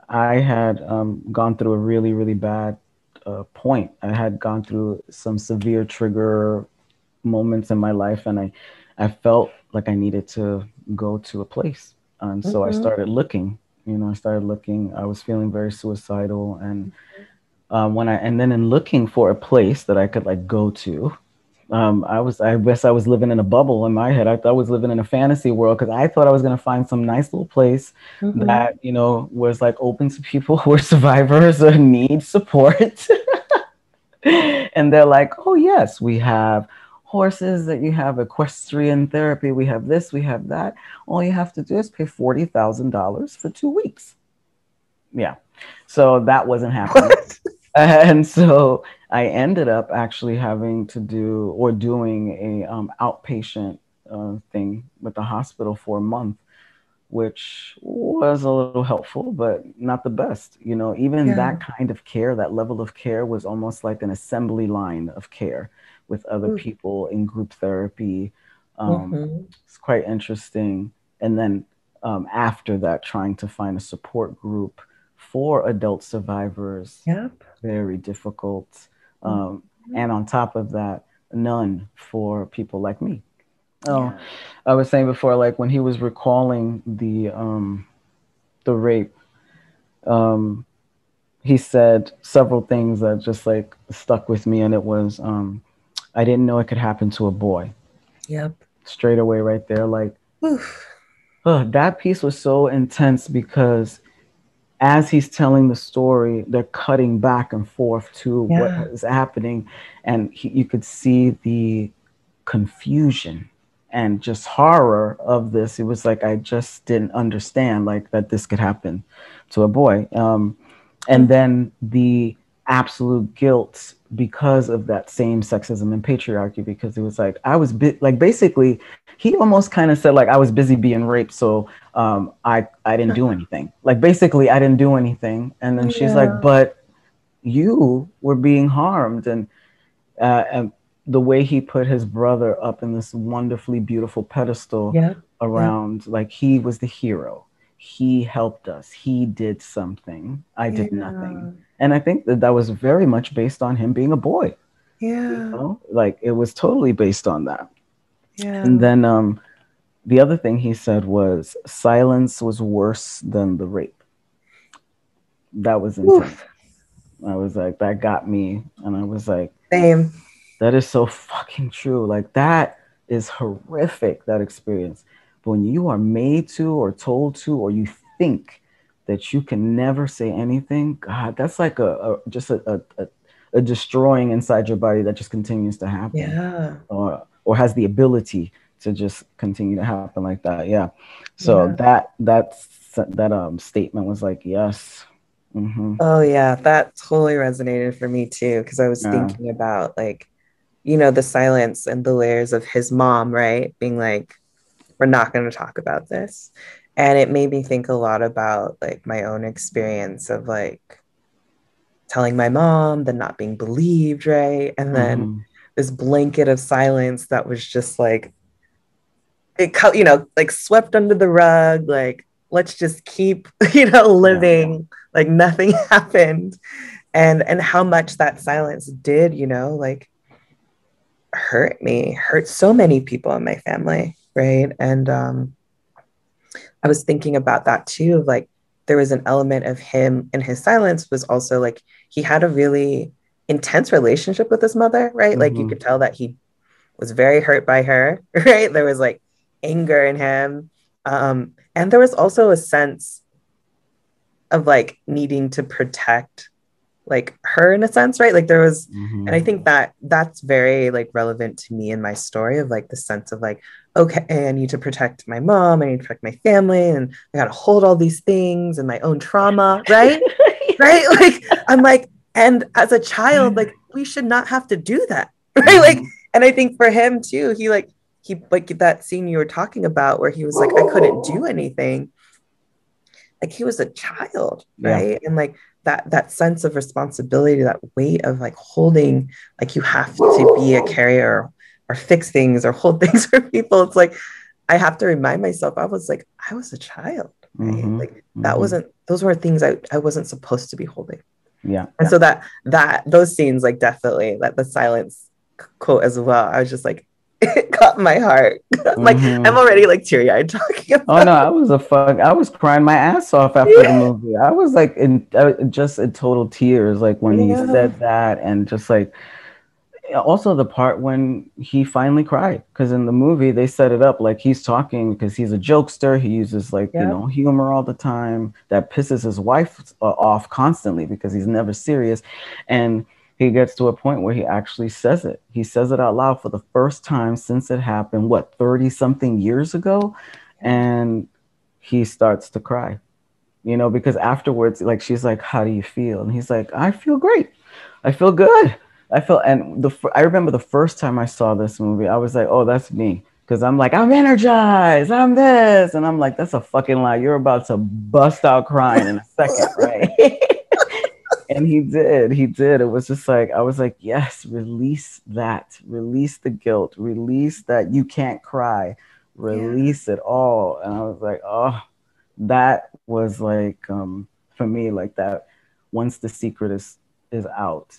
I had um, gone through a really really bad uh, point. I had gone through some severe trigger moments in my life, and I I felt like I needed to go to a place, and so I Mhm. started looking. You know, I started looking. I was feeling very suicidal, and um, when I and then in looking for a place that I could like go to, um, I was I guess I was living in a bubble in my head. I thought I was living in a fantasy world because I thought I was gonna find some nice little place Mhm. that you know was like open to people who are [laughs] survivors or need support. [laughs] and they're like, oh yes, we have horses that you have equestrian therapy. We have this, we have that. All you have to do is pay forty thousand dollars for two weeks. Yeah, so that wasn't happening. What? [laughs] and so I ended up actually having to do or doing a um, outpatient uh, thing with the hospital for a month, which was a little helpful, but not the best. You know, even Yeah. that kind of care, that level of care, was almost like an assembly line of care with other Mm. people in group therapy. Um, Mhm. it's quite interesting. And then um, after that, trying to find a support group for adult survivors Yep. very difficult. Mm-hmm. Um, and on top of that, none for people like me. Oh, Yeah. I was saying before, like when he was recalling the um, the rape, um, he said several things that just like stuck with me, and it was um, I didn't know it could happen to a boy. Yep. Straight away, right there, like Oof. Oh, that piece was so intense because as he's telling the story, they're cutting back and forth to Yeah. what is happening, and he, you could see the confusion and just horror of this. It was like I just didn't understand like that this could happen to a boy, um, and then the absolute guilt because of that same sexism and patriarchy. Because it was like I was bit like basically he almost kind of said like I was busy being raped, so um, I I didn't do anything. Like basically I didn't do anything, and then she's Yeah. like, but you were being harmed, and uh, and the way he put his brother up in this wonderfully beautiful pedestal Yep. around like he was the hero. He helped us. He did something. I did Yeah. nothing. And I think that that was very much based on him being a boy. You Yeah. know? Like it was totally based on that. Yeah. And then um, the other thing he said was silence was worse than the rape. That was intense. Oof. I was like, that got me. And I was like, Same. that is so fucking true. Like that is horrific, that experience. But when you are made to or told to, or you think that you can never say anything, God, that's like a, a just a, a, a, destroying inside your body that just continues to happen Yeah. or or has the ability to just continue to happen like that. Yeah. So Yeah. that that's that um statement was like, yes. hmm Oh yeah, that totally resonated for me too because I was Yeah. thinking about like you know the silence and the layers of his mom, right? Being like we're not going to talk about this. And it made me think a lot about like my own experience of like telling my mom, then not being believed, right? And then Mhm. this blanket of silence that was just like it you know like swept under the rug like let's just keep [laughs] you know living like nothing [laughs] happened and and how much that silence did you know like hurt me hurt so many people in my family right and um i was thinking about that too of like there was an element of him and his silence was also like he had a really intense relationship with his mother right like you Mhm. could tell that he was very hurt by her [laughs] right there was like anger in him um and there was also a sense of like needing to protect like her in a sense right like there was Mhm. and i think that that's very like relevant to me in my story of like the sense of like okay i need to protect my mom i need to protect my family and i gotta hold all these things and my own trauma [laughs] right? Right? Like i'm like and as a child like mm. we should not have to do that [laughs] right? Like mm-hmm. and i think for him too he like he like that scene you were talking about where he was like i couldn't do anything. Like he was a child Yeah. right? And like that that sense of responsibility that weight of like holding like you have to be a carrier or fix things or hold [laughs] things for people it's like i have to remind myself i was like i was a child right Mhm, like that mhm. wasn't those were things I, I wasn't supposed to be holding yeah. and so that that those scenes like definitely that the silence quote as well i was just like [laughs] it caught my heart [laughs] like Mhm. i'm already like teary-eyed talking about Oh no, I was a fuck. I was crying my ass off after Yeah. the movie. I was like in uh, just in total tears, like when Yeah. he said that, and just like also the part when he finally cried because in the movie they set it up like he's talking because he's a jokester. He uses like Yeah. you know humor all the time that pisses his wife uh, off constantly because he's never serious, and he gets to a point where he actually says it. He says it out loud for the first time since it happened. What thirty something years ago, and he starts to cry you know because afterwards like she's like how do you feel and he's like i feel great i feel good i feel and the i remember the first time i saw this movie i was like oh that's me. Because i'm like i'm energized i'm this. And i'm like that's a fucking lie. You're about to bust out crying in a second [laughs] right? [laughs] And he did he did. It was just like i was like yes release that. Release the guilt. Release that you can't cry. Release it all. And i was like oh that was like um for me like that once the secret is is out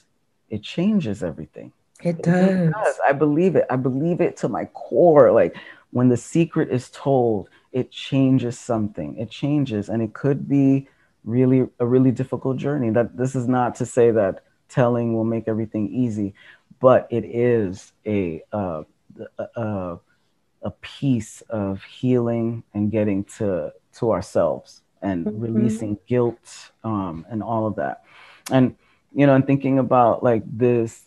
it changes everything. It It really does. i believe it. I believe it to my core. Like when the secret is told it changes something. It changes and it could be really a really difficult journey. That this is not to say that telling will make everything easy but it is a uh, a, a, piece of healing and getting to to ourselves and Mhm. releasing guilt um, and all of that. And you know and thinking about like this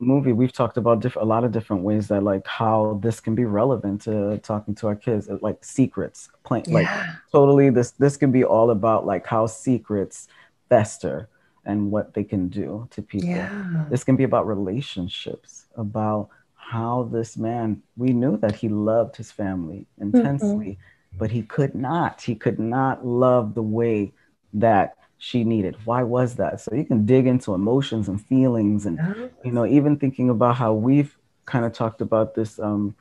movie we've talked about diff- a lot of different ways that like how this can be relevant to talking to our kids uh, like secrets plain like totally this this can be all about like how secrets fester and what they can do to people. Yeah. This can be about relationships about how this man we knew that he loved his family intensely but he could not he could not love the way that she needed why was that so you can dig into emotions and feelings and you know even thinking about how we've kind of talked about this um,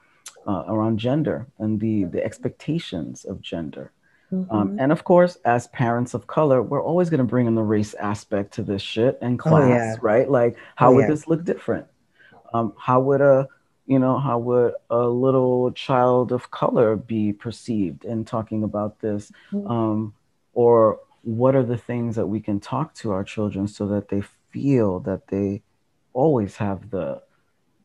uh, around gender and the the expectations of gender um, Mhm. and of course, as parents of color, we're always going to bring in the race aspect to this shit and Oh, class, yeah. right? Like, how Oh, would yeah. this look different? Um, how would a, you know, how would a little child of color be perceived in talking about this? Mhm. Um, or what are the things that we can talk to our children so that they feel that they always have the,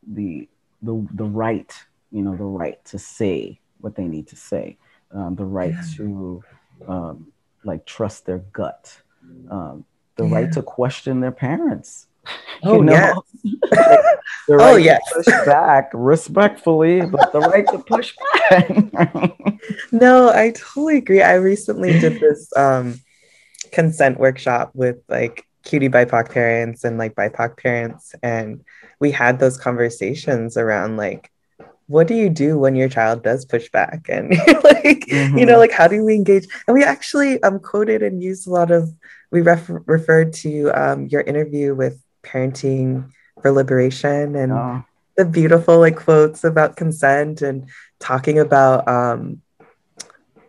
the, the, the right, you know, the right to say what they need to say um, the right Yeah. to um, like trust their gut, um, the Yeah. right to question their parents. [laughs] Oh, yes. [laughs] the Oh, right yes. to push back respectfully, but the right to push [laughs] back. No, I totally agree. I recently did this um, consent workshop with like QTBIPOC parents and like BIPOC parents, and we had those conversations around like, what do you do when your child does push back, [laughs] and like, you know, Mhm. like how do we engage? And we actually um quoted and used a lot of we ref- referred to um, your interview with parenting for liberation and Oh, the beautiful like quotes about consent and talking about um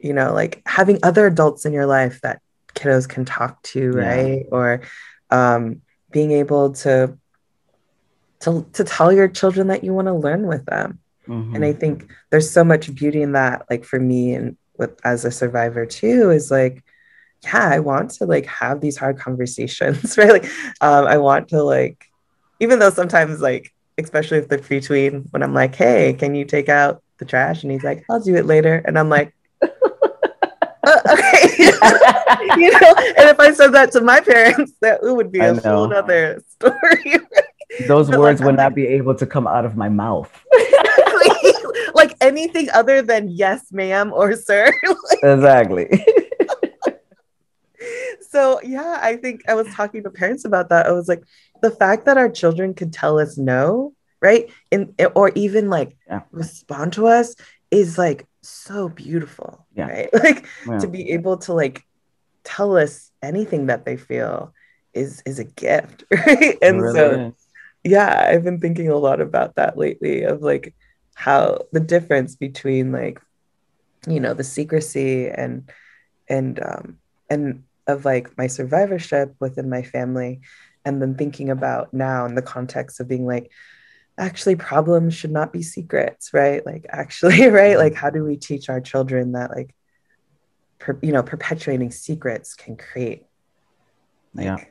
you know like having other adults in your life that kiddos can talk to Yeah. right? Or um being able to to to tell your children that you want to learn with them. Mhm. and i think there's so much beauty in that like for me and with as a survivor too is like yeah i want to like have these hard [laughs] conversations [laughs] right? Like um i want to like even though sometimes like especially if they're pre-tween when i'm like hey can you take out the trash? And he's like i'll do it later. And i'm like "Uh, okay. [laughs] You know and if i said that to my parents that it would be a whole other story. [laughs] Those But, words like, would not be able to come out of my mouth. [laughs] like anything other than yes ma'am or sir. Exactly. so yeah i think i was talking to parents about that. I was like the fact that our children could tell us no right? And or even like Yeah. respond to us is like so beautiful Yeah. right [laughs] like Yeah. to be able to like tell us anything that they feel is is a gift [laughs] right and really so is. yeah i've been thinking a lot about that lately of like how the difference between like you know the secrecy and and um and of like my survivorship within my family and then thinking about now in the context of being like actually problems should not be secrets right? Like actually [laughs] right? Like how do we teach our children that like per, you know perpetuating secrets can create like Yeah.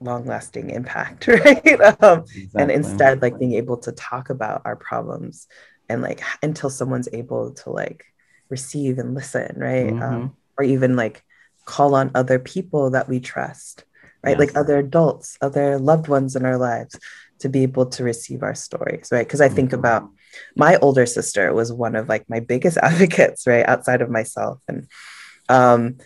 long lasting impact [laughs] right? Um, and instead like being able to talk about our problems and like until someone's able to like receive and listen right? Mhm. um, or even like call on other people that we trust right? Like other adults other loved ones in our lives to be able to receive our stories right because i think Mhm. about my older sister was one of like my biggest [laughs] advocates right outside of myself and um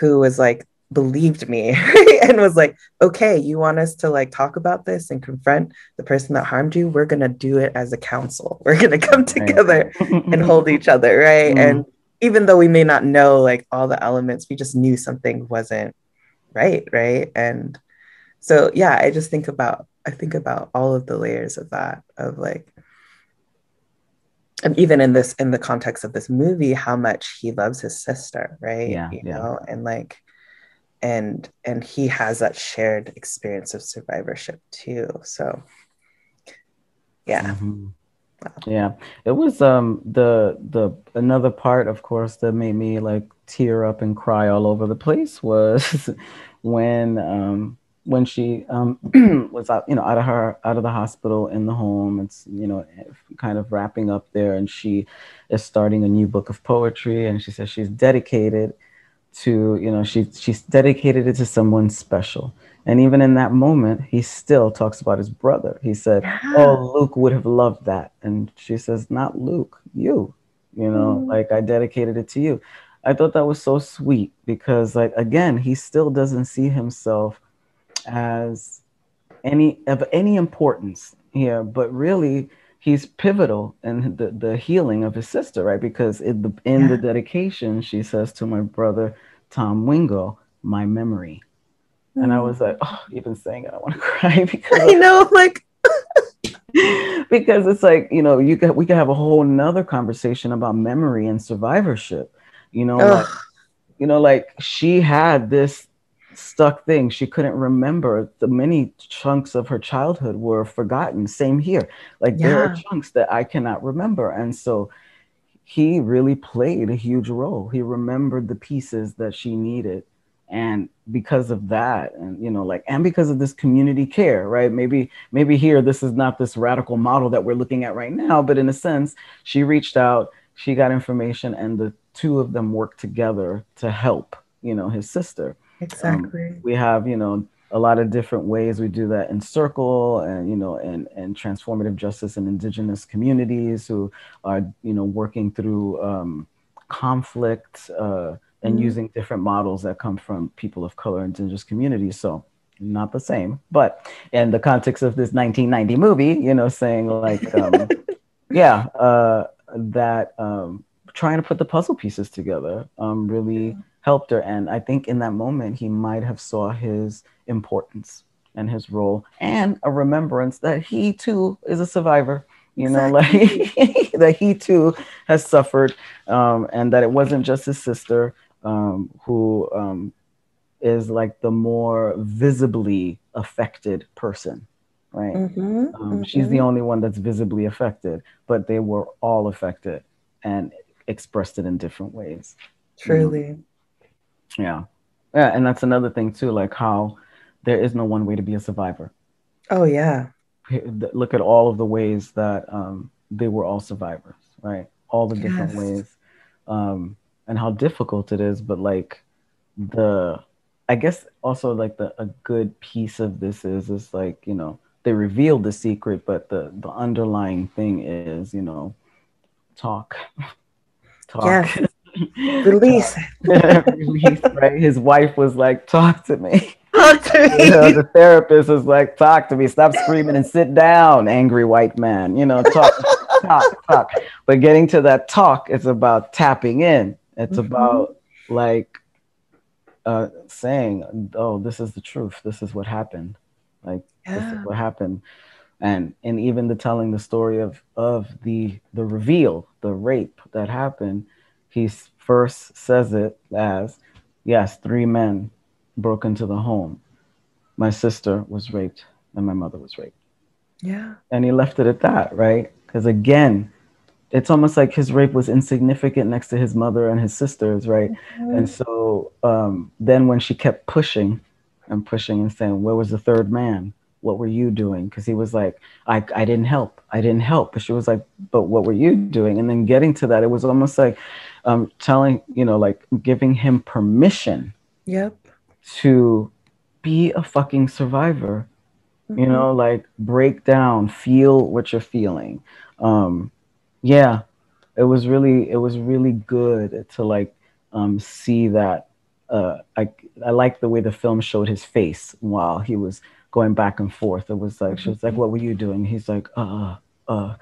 who was like believed me [laughs] and was like okay you want us to like talk about this and confront the person that harmed you we're gonna do it as a council [laughs] we're gonna come Right. together and hold each other right Mhm. and even though we may not know like all the elements we just knew something wasn't right right and so yeah i just think about i think about all of the layers of that of like and even in this in the context of this movie how much he loves his sister right Yeah, you yeah. know and like and and he has that shared experience of survivorship too so yeah Mhm. Yeah, it was um the the another part, of course, that made me like tear up and cry all over the place was [laughs] when um when she um [clears throat] was out, you know, out of her out of the hospital in the home. It's you know kind of wrapping up there, and she is starting a new book of poetry, and she says she's dedicated to you know she she's dedicated it to someone special. And even in that moment, he still talks about his brother. He said, oh luke would have loved that and she says not luke you you know Mm. like i dedicated it to you i thought that was so sweet because like again he still doesn't see himself as any of any importance here but really he's pivotal in the, the healing of his sister right? Because in the in the dedication she says to my brother tom wingo my memory. And i hmm. was like oh even saying it. I want to [laughs] cry because i know like [laughs] because it's like you know you could we could have a whole nother conversation about memory and survivorship you know like, you know like she had this stuck thing. She couldn't remember. The many chunks of her childhood were forgotten. Same here. Like there are chunks that i cannot remember. And so he really played a huge role. He remembered the pieces that she needed. And because of that and you know like and because of this community care right? Maybe maybe here this is not this radical model that we're looking at right now but in a sense she reached out she got information and the two of them worked together to help you know his sister exactly. we have you know a lot of different ways we do that in circle and you know and and transformative justice in indigenous communities who are you know working through um, conflict uh, and Mhm. using different models that come from people of color and indigenous communities. So not the same but in the context of this 1990 movie you know saying like um, [laughs] yeah uh, that um, trying to put the puzzle pieces together um, really helped her. And i think in that moment he might have saw his importance and his role and a remembrance that he too is a survivor you know like [laughs] that he too has suffered um, and that it wasn't just his sister um, who um, is like the more visibly affected person right? Mhm, um, she's the only one that's visibly affected, but they were all affected and expressed it in different ways. truly Yeah. Yeah. And that's another thing, too, like how there is no one way to be a survivor. oh yeah Look at all of the ways that um, they were all survivors, right? All the different Yes. ways um, and how difficult it is. But like the, I guess also like the, a good piece of this is, is like, you know, they revealed the secret, but the, the underlying thing is, you know, talk, [laughs] talk. Yes. Release [laughs] release, right? His wife was like, "Talk to me." Talk to me. You know, the therapist was like, talk to me, stop screaming and sit down, angry white man. You know, talk, talk, talk. But getting to that talk, it's about tapping in. It's Mhm. about like uh, saying, "Oh, this is the truth. This is what happened. Like this is what happened." And and even the telling the story of of the the reveal, the rape that happened. He first says it as, "Yes, three men broke into the home. My sister was raped, and my mother was raped." Yeah. and he left it at that, right? Because again, it's almost like his rape was insignificant next to his mother and his sisters, right? And so um, then when she kept pushing and pushing and saying, "Where was the third man? What were you doing?" Because he was like, "I I didn't help. I didn't help." But she was like, "But what were you doing?" And then getting to that, it was almost like um, telling, you know, like giving him permission Yep. to be a fucking survivor you know like break down feel what you're feeling um yeah it was really it was really good to like um see that uh i i like the way the film showed his face while he was going back and forth it was like she was like what were you doing he's like uh uh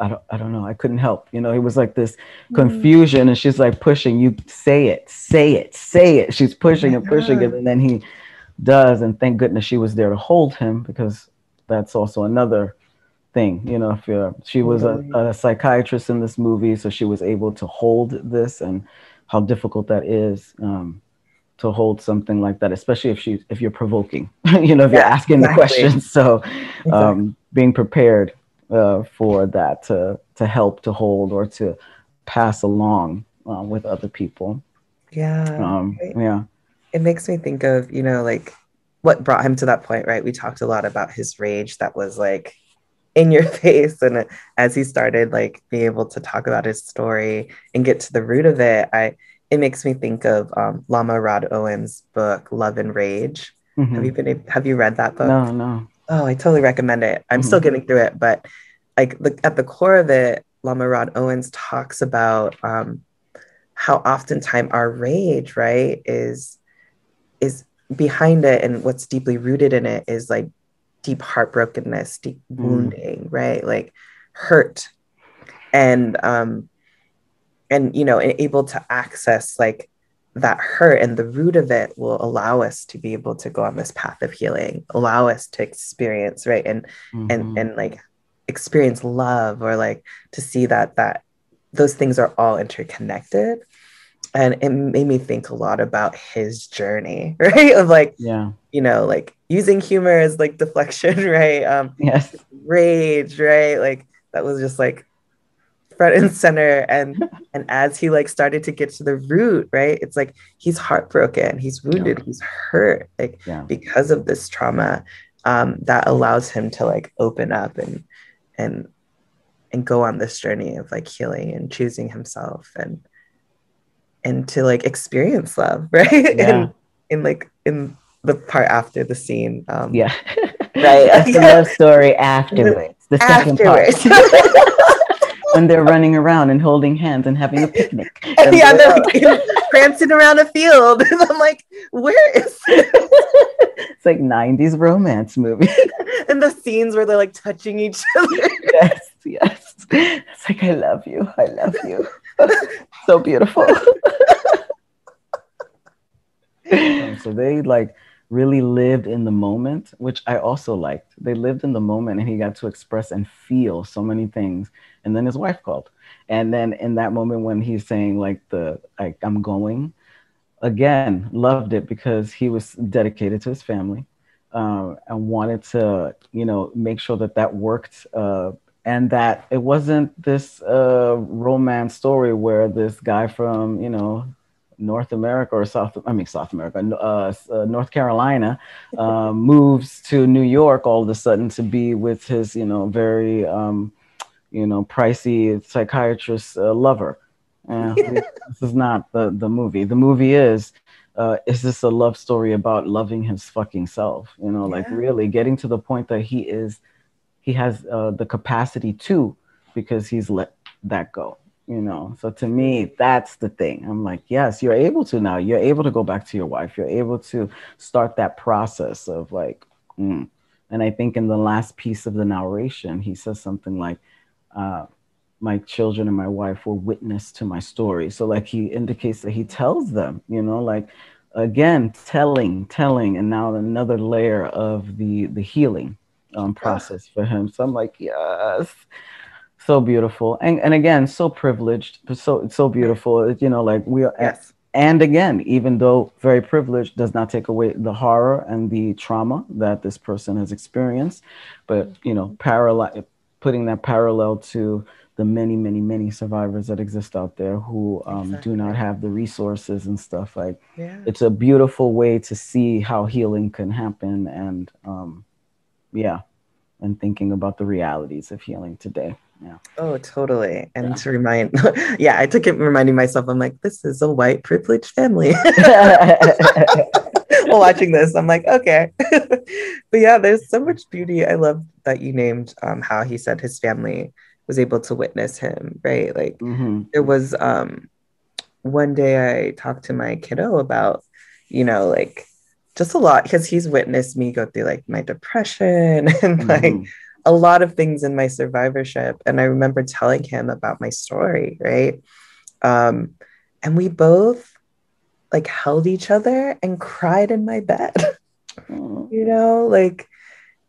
I don't, I don't know. I couldn't help. You know, it was like this confusion, and she's like pushing you. Say it, say it, say it. She's pushing and pushing it, and then he does. And thank goodness she was there to hold him because that's also another thing. You know, if you're, she was a, a psychiatrist in this movie, so she was able to hold this and how difficult that is um, to hold something like that, especially if she if you're provoking. [laughs] you know, if you're Yeah, asking the questions. [laughs] So um, being prepared uh, for that to to help to hold or to pass along uh, with other people. Yeah. Um, yeah. it makes me think of you know like what brought him to that point right we talked a lot about his rage that was like in your [laughs] face and as he started like being able to talk about his story and get to the root of it i it makes me think of um, lama rod Owens' book love and rage Mhm. have you been have you read that book No, no. Oh, I totally recommend it. I'm still Mhm. getting through it, but like the, at the core of it, Lama Rod Owens talks about um, how oftentimes our rage, right, is is behind it, and what's deeply rooted in it is like deep heartbrokenness, deep Mm. wounding, right, like hurt, and um, and you know, able to access like that hurt and the root of it will allow us to be able to go on this path of healing allow us to experience right and Mhm. and and like experience love or like to see that that those things are all interconnected and it made me think a lot about his journey [laughs] right of like yeah. you know like using humor as like deflection [laughs] right um Yes. rage right like that was just like front and center and and as he like started to get to the root right it's like he's heartbroken he's wounded he's hurt like Yeah. because of this trauma um that allows him to like open up and and and go on this journey of like healing and choosing himself and and to like experience love [laughs] right Yeah. in in like in the part after the scene um Yeah. [laughs] Right. That's the love story afterwards. The second part. [laughs] when they're running around and holding hands and having a picnic. [laughs] And yeah, they're like [laughs] prancing around a field. [laughs] And I'm like, where is? It's like 90s romance movie. And the scenes where they're like touching each other. yes, yes. It's like I love you. I love you. so beautiful. So they like really lived in the moment, which I also liked. They lived in the moment and he got to express and feel so many things. And then his wife called. And then in that moment when he's saying like the like I'm going, again, loved it because he was dedicated to his family uh, and wanted to, you know, make sure that that worked uh, and that it wasn't this uh, romance story where this guy from, you know, North America or South, I mean, South America, uh, uh, North Carolina, uh, [laughs] moves to New York all of a sudden to be with his, you know, very, um, you know, pricey psychiatrist uh, lover. Uh, [laughs] this is not the, the movie. The movie is, uh, is this a love story about loving his fucking self? You know, like really getting to the point that he is, he has uh, the capacity to, because he's let that go. You know so to me that's the thing. I'm like yes you're able to now. You're able to go back to your wife. You're able to start that process of like mm. and i think in the last piece of the narration he says something like uh, my children and my wife were witness to my story. So like he indicates that he tells them you know like again telling telling and now another layer of the the healing um, process for him. So i'm like yes so beautiful and and again so privileged but so so beautiful you know like we are yes. and again even though very privileged does not take away the horror and the trauma that this person has experienced but you know parallel putting that parallel to the many many many survivors that exist out there who um, exactly. do not have the resources and stuff like yeah. it's a beautiful way to see how healing can happen and um, yeah and thinking about the realities of healing today yeah. Oh, totally. And yeah. to remind, [laughs] yeah, I took it reminding myself, I'm like, this is a white privileged family. [laughs] While watching this, I'm like, okay. [laughs] but yeah, there's so much beauty. I love that you named um, how he said his family was able to witness him, right? Like, mm-hmm. there was um, one day I talked to my kiddo about, you know, like just a lot because he's witnessed me go through like my depression and mm-hmm. like a lot of things in my survivorship. And I remember telling him about my story, right? Um, and we both like held each other and cried in my bed, [laughs] you know, like,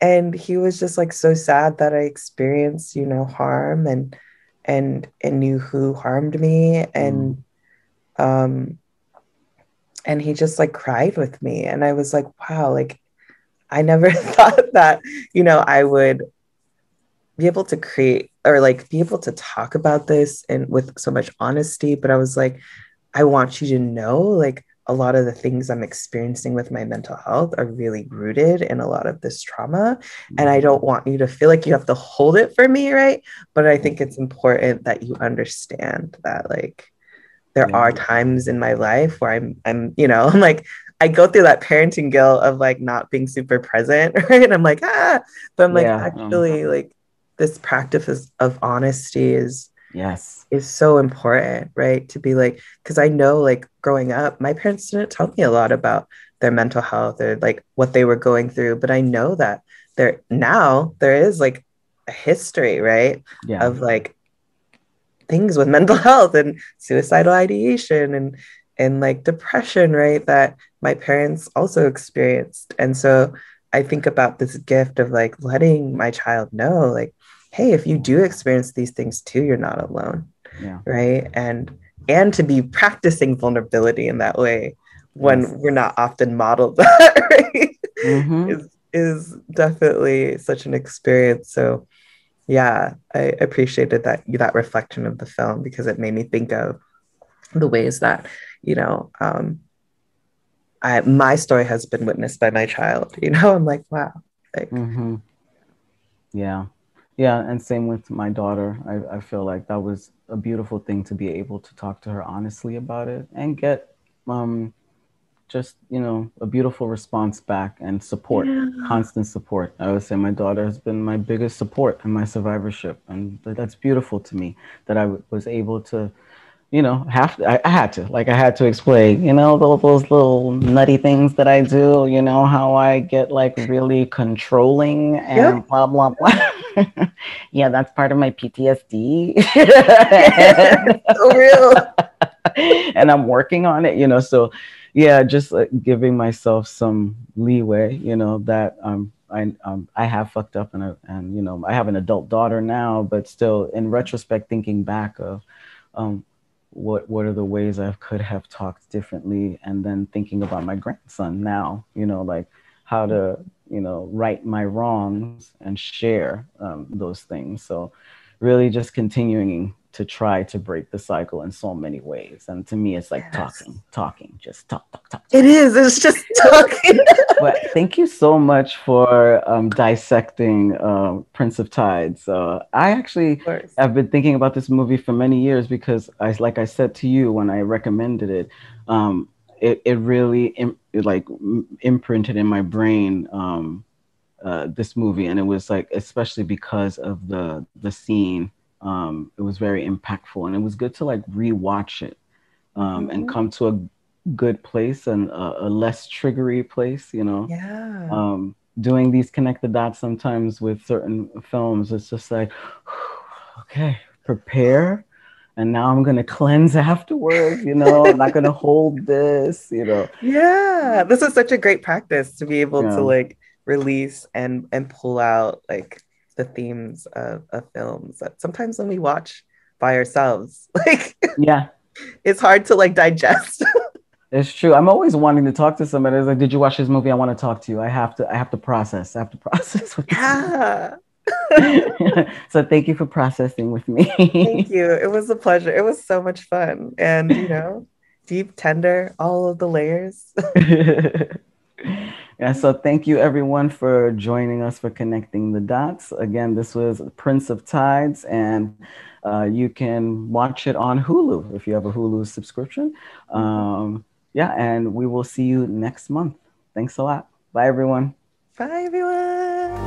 and he was just like so sad that I experienced, you know, harm and, and, and knew who harmed me. And, mm. um, and he just like cried with me. And I was like, wow, like, I never [laughs] thought that, you know, I would be able to create or like be able to talk about this and with so much honesty but i was like i want you to know like a lot of the things i'm experiencing with my mental health are really rooted in a lot of this trauma and i don't want you to feel like you have to hold it for me right but i think it's important that you understand that like there are times in my life where i'm i'm you know [laughs] i'm like I go through that parenting guilt of like not being super present, [laughs] right? And I'm like, ah, but I'm like, yeah. actually, like this practice of honesty is yes. is so important right? To be like because i know like growing up my parents didn't tell me a lot about their mental health or like what they were going through but i know that there now there is like a history right yeah. of like things with [laughs] mental health and suicidal ideation and and like depression right that my parents also experienced. And so i think about this gift of like letting my child know like hey if you do experience these things too you're not alone yeah. right and and to be practicing vulnerability in that way when yes. we're not often modeled [laughs] that right? mm-hmm. is is definitely such an experience so yeah i appreciated that that reflection of the film because it made me think of the ways that you know um I, my story has been witnessed by my child you know [laughs] i'm like wow like mm-hmm. yeah yeah, and same with my daughter. I, I feel like that was a beautiful thing to be able to talk to her honestly about it and get um, just, you know, a beautiful response back and support, yeah. constant support. I would say my daughter has been my biggest support in my survivorship. And that's beautiful to me that I w- was able to you know, have to, I, I, had to, like, I had to explain, you know, those, those little nutty things that I do, you know, how I get like really controlling and yep. blah, blah, blah. [laughs] [laughs] yeah, that's part of my PTSD. so [laughs] real. [laughs] and I'm working on it, you know, so yeah, just like, giving myself some leeway, you know, that um, I um, I have fucked up and and you know I have an adult daughter now, but still in retrospect, thinking back of um, what what are the ways I could have talked differently, and then thinking about my grandson now, you know, like how to you know right my wrongs and share um, those things. So really, just continuing to try to break the cycle in so many ways. And to me, it's like yes. talking, talking, just talk, talk, talk. talk. It is. It's just [laughs] talking. but thank you so much for um, dissecting uh, Prince of Tides. Uh, I actually have been thinking about this movie for many years because, I, like I said to you when I recommended it, um, it, it really it like imprinted in my brain um, uh, this movie, and it was like especially because of the the scene um, it was very impactful, and it was good to like rewatch it um, mm-hmm. and come to a good place and a, a, less triggery place. You know, yeah. Um, doing these connect the dots sometimes with certain films, it's just like, [sighs] okay, prepare and now I'm gonna cleanse [laughs] afterwards, you know, I'm not gonna hold this, you know. Yeah, this is such a great practice to be able yeah. to like release and and pull out like the themes of, of films that sometimes when we watch by ourselves, [laughs] like yeah, it's hard to like digest. [laughs] It's true. I'm always wanting to talk to somebody. It's like, did you watch this movie? I want to talk to you. I have to. I have to process. I have to process. yeah. [laughs] so thank you for processing with me. thank you. It was a pleasure. It was so much fun, and you know, [laughs] deep, tender, all of the layers. [laughs] yeah. So thank you everyone for joining us for connecting the dots. Again, this was Prince of Tides, and uh, you can watch it on Hulu if you have a Hulu subscription. Um, yeah, and we will see you next month. Thanks a lot. Bye, everyone. Bye, everyone.